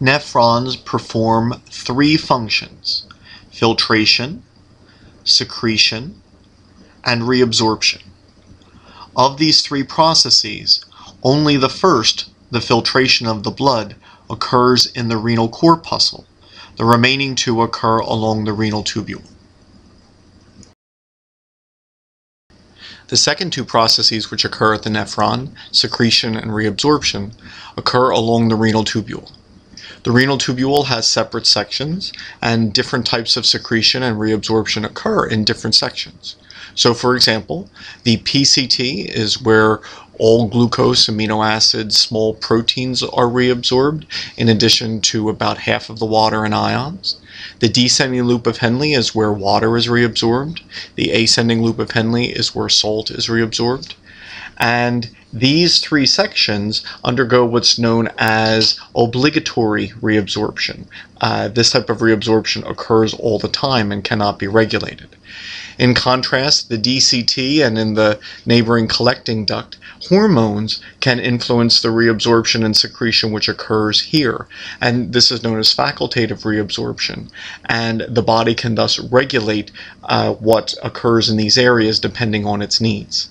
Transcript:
nephrons perform three functions filtration, secretion, and reabsorption. Of these three processes, only the first, the filtration of the blood, occurs in the renal corpuscle. The remaining two occur along the renal tubule. The second two processes which occur at the nephron, secretion and reabsorption, occur along the renal tubule. The renal tubule has separate sections, and different types of secretion and reabsorption occur in different sections. So, for example, the PCT is where all glucose, amino acids, small proteins are reabsorbed, in addition to about half of the water and ions. The descending loop of Henle is where water is reabsorbed. The ascending loop of Henle is where salt is reabsorbed. And these three sections undergo what's known as obligatory reabsorption. Uh, this type of reabsorption occurs all the time and cannot be regulated. In contrast, the DCT and in the neighboring collecting duct, hormones can influence the reabsorption and secretion which occurs here. And this is known as facultative reabsorption. And the body can thus regulate uh, what occurs in these areas depending on its needs.